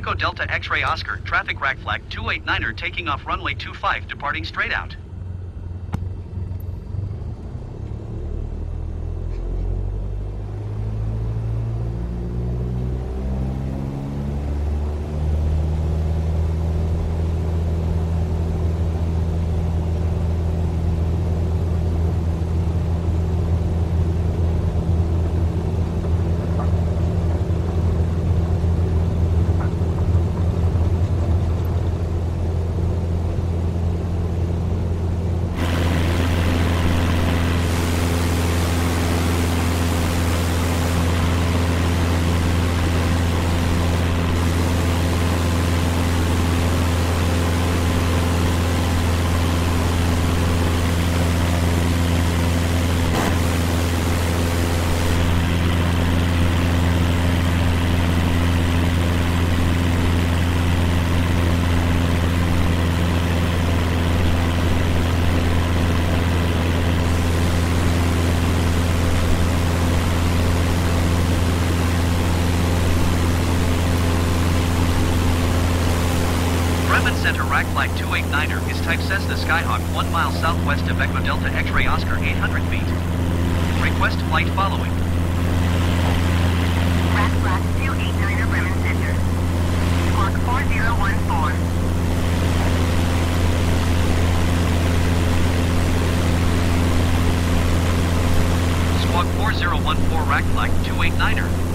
Echo Delta X-Ray Oscar, traffic rack flag 289er taking off runway 25 departing straight out. Niner his Type says the Skyhawk 1 mile southwest of Echo Delta X-Ray Oscar 800 feet. Request flight following. Rack Black 289 Bremen Center. Squawk 4014. Squawk 4014 Rack Black 289er.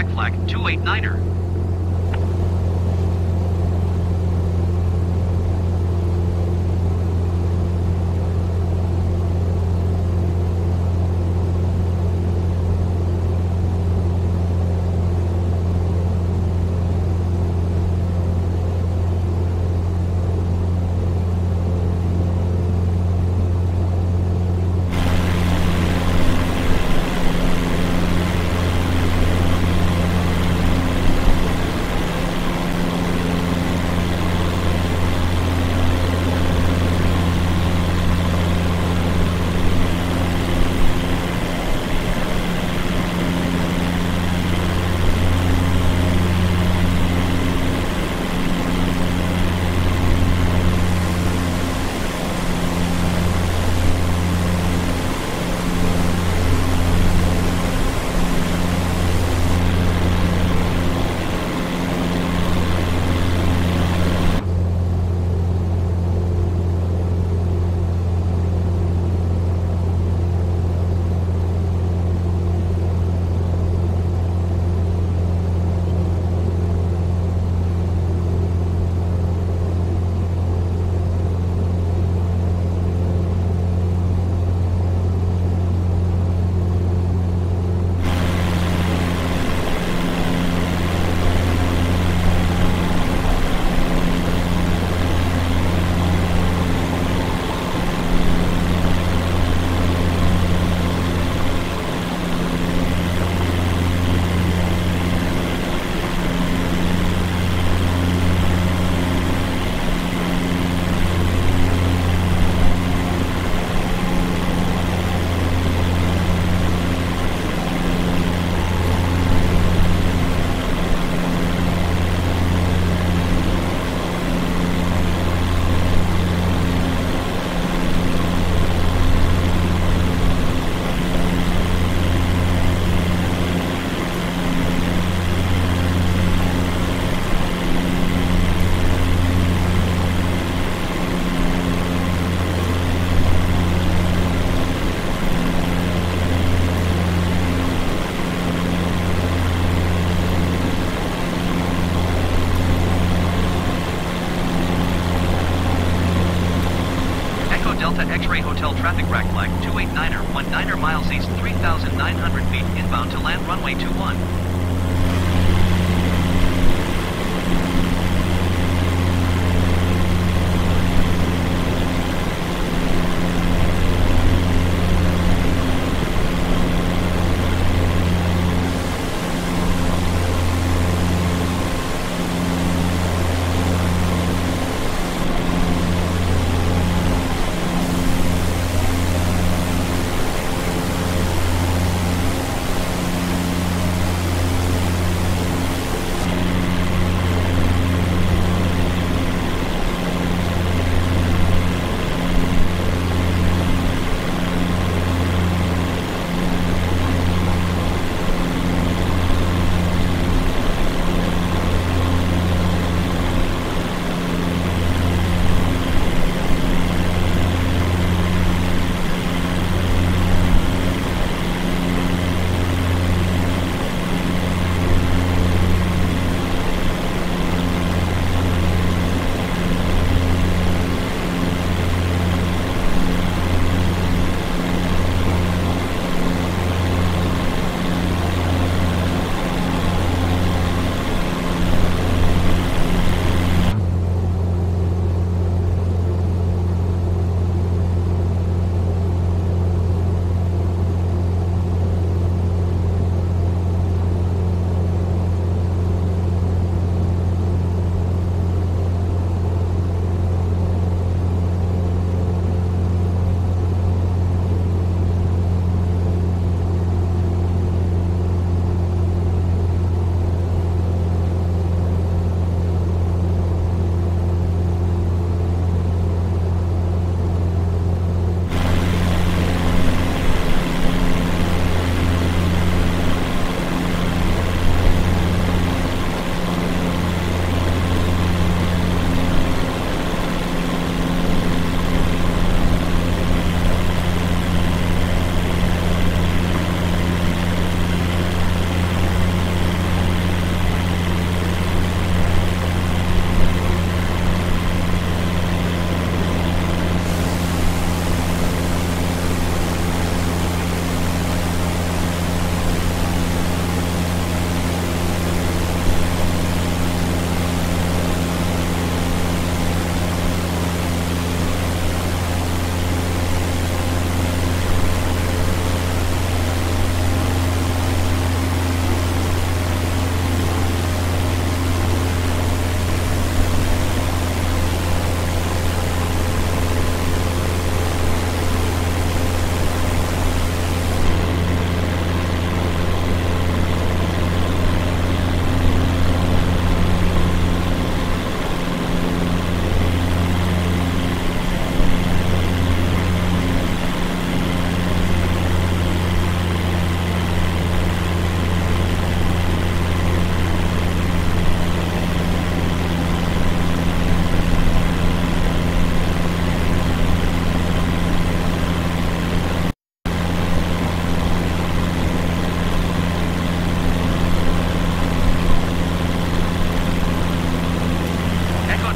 Black Flag 289er.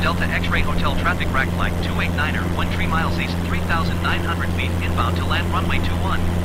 Delta X-Ray Hotel traffic rack flight 289er, 13 miles east, 3,900 feet, inbound to land runway 21.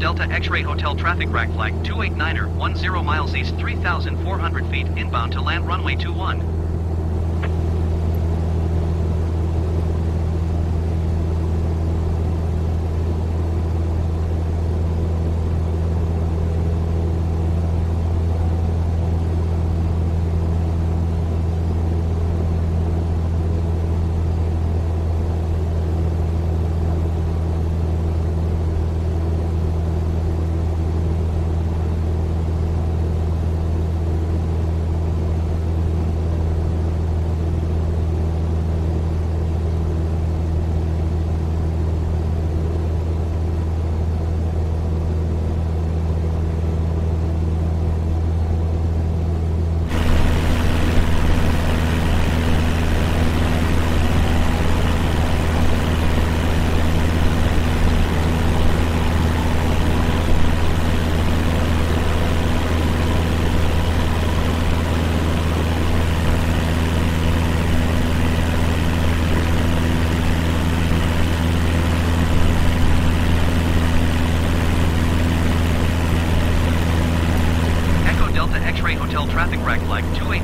Delta X-Ray Hotel traffic rack flag 289er, 10 miles east, 3,400 feet, inbound to land runway 21.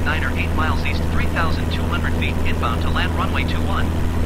9 or 8 miles east, 3,200 feet, inbound to land runway 21.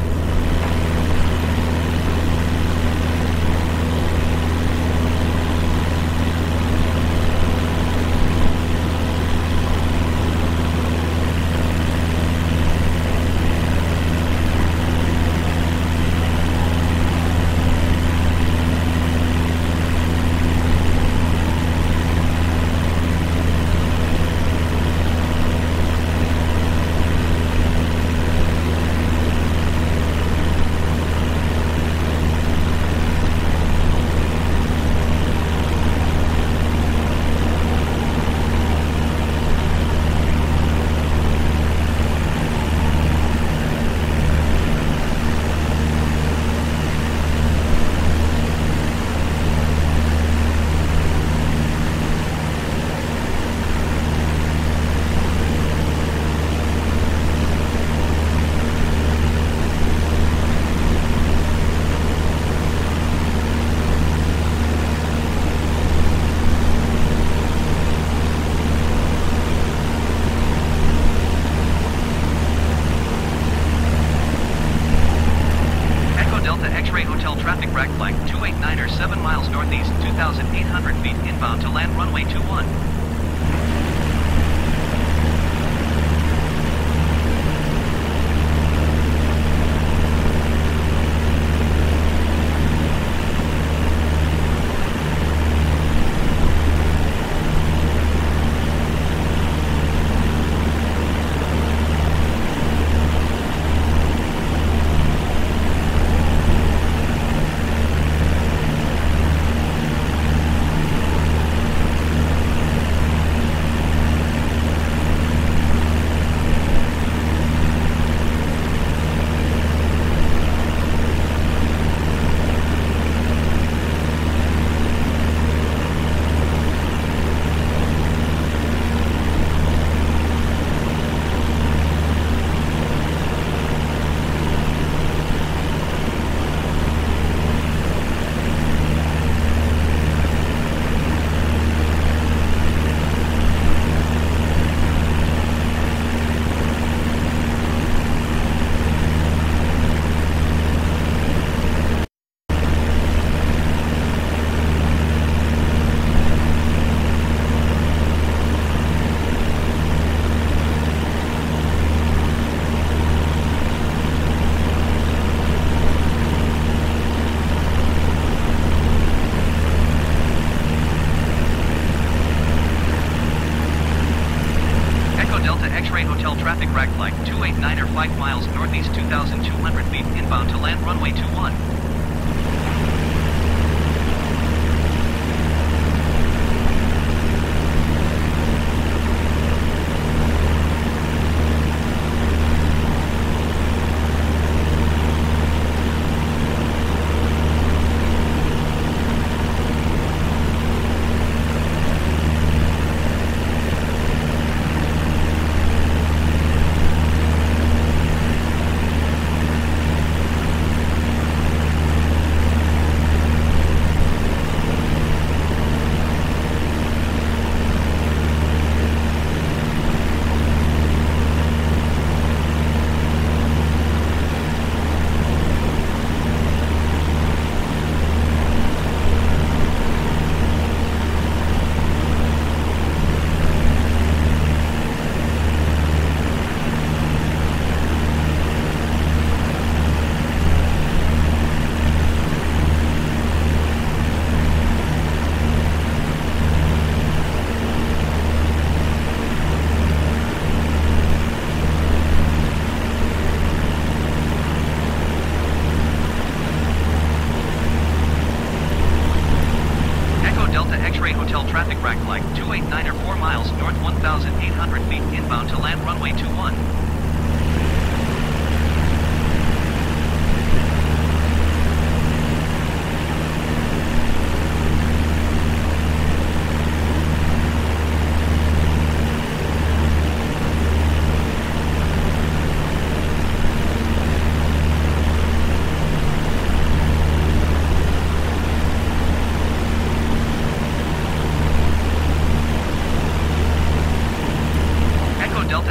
Delta X-Ray Hotel traffic rack flight 289er 5 miles northeast 2,200 feet inbound to land runway 21.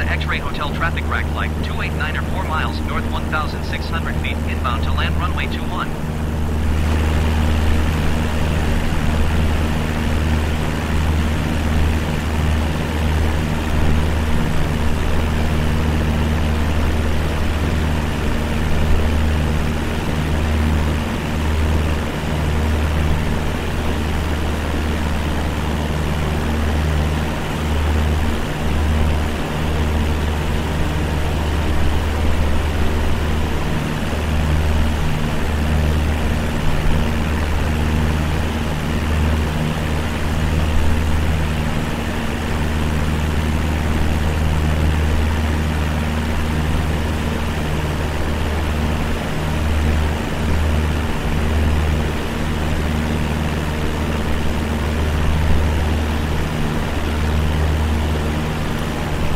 X-Ray Hotel traffic rack flight 289er 4 miles north 1,600 feet inbound to land runway 21.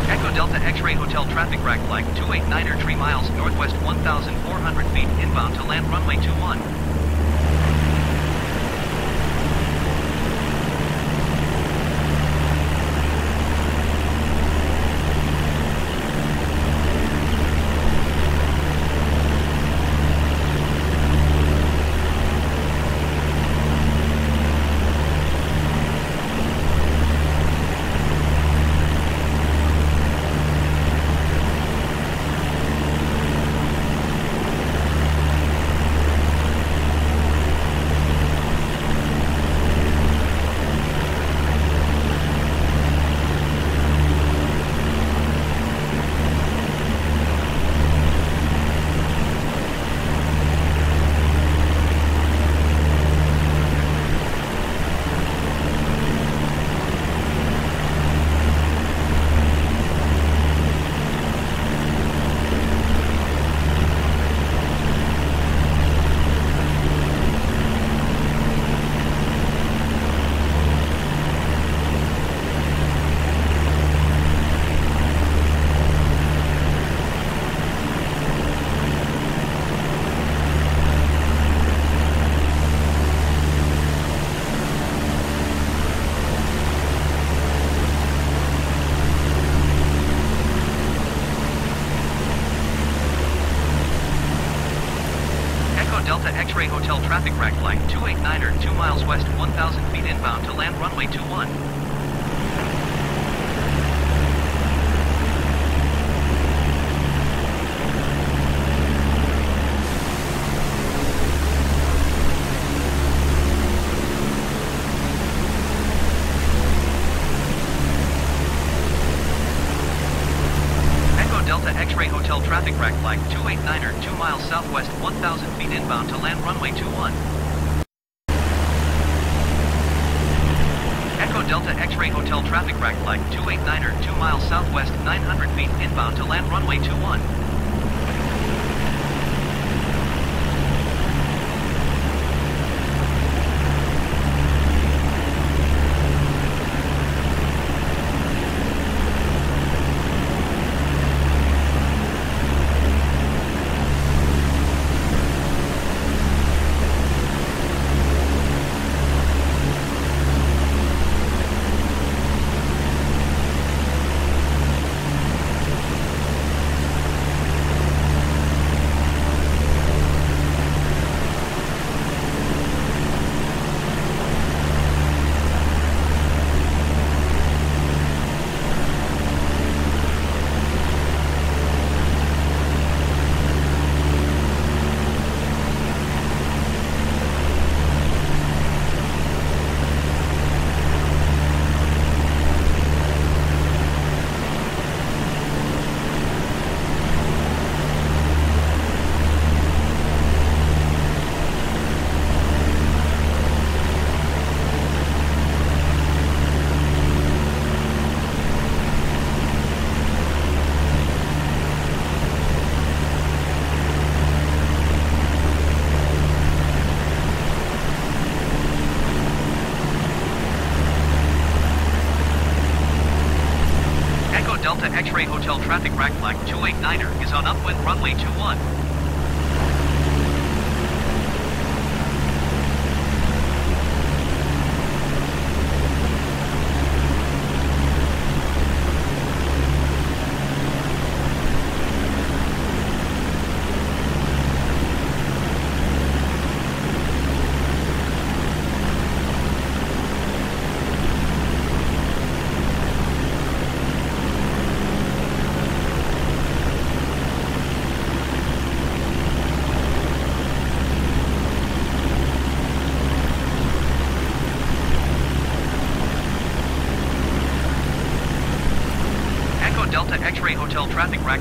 Echo Delta X-Ray Hotel traffic rack flight 289er 3 miles northwest 1,400 feet inbound to land runway 21. Hotel traffic rack flight 289er 2 miles southwest 1,000 feet inbound to land runway 21. Echo Delta X-Ray Hotel traffic rack flight 289er 2 miles southwest 900 feet inbound to land runway 21. On upwind runway 21. Echo Delta X-Ray Hotel traffic rack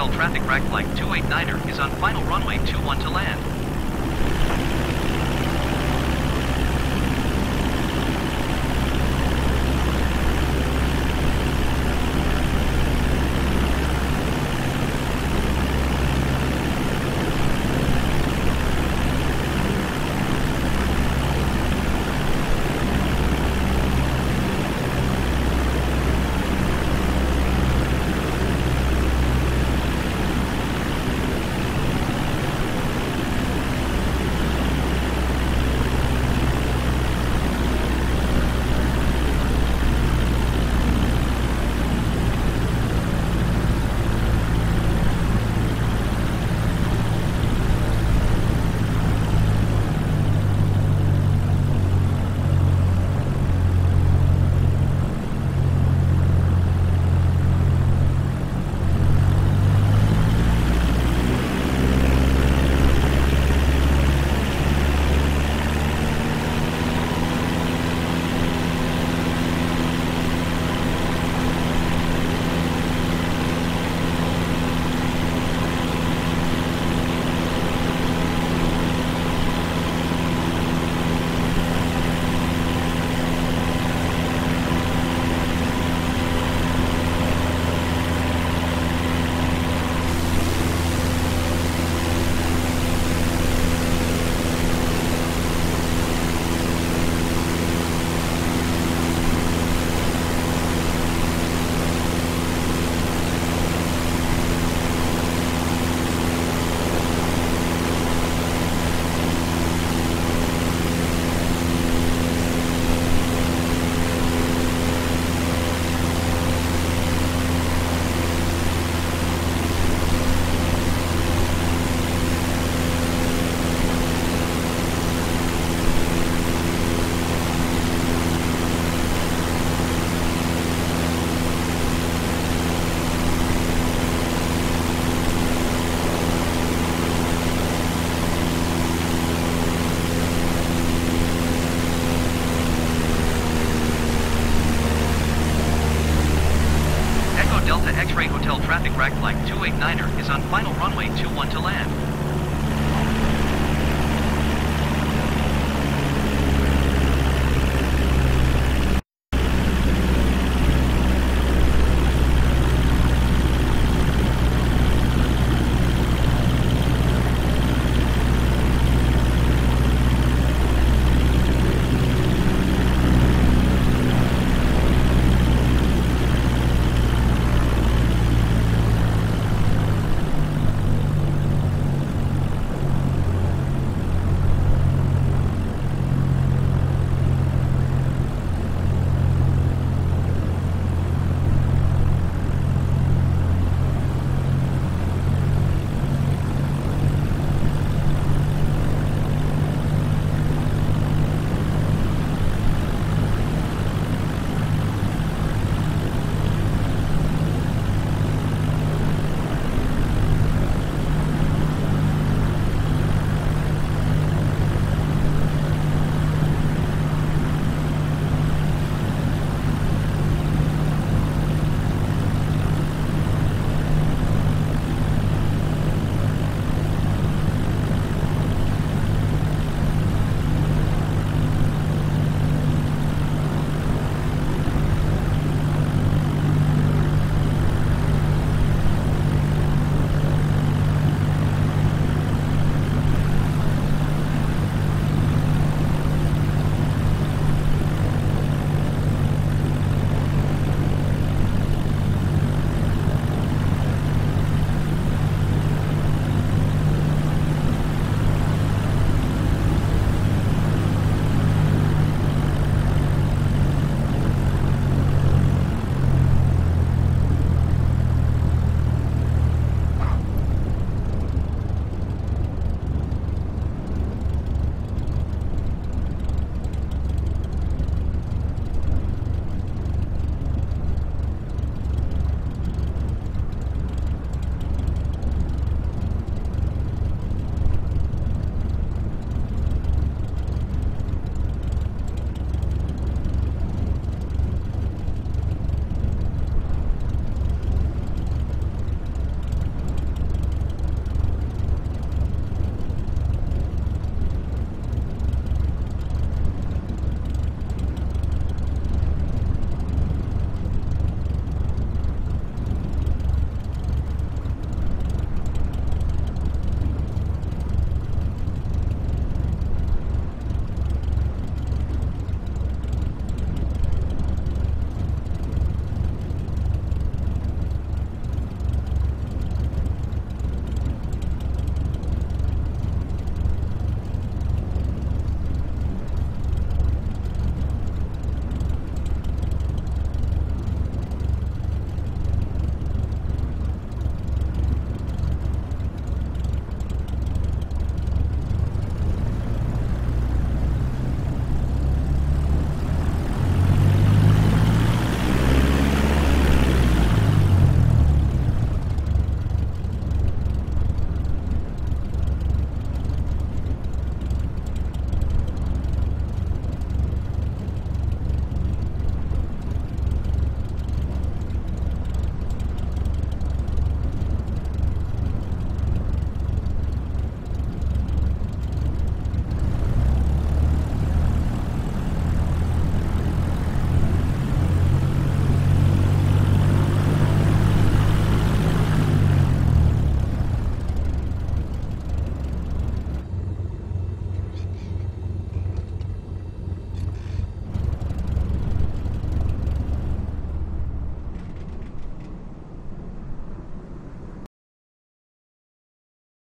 Hotel traffic rack flag 289er is on final runway 21 to land.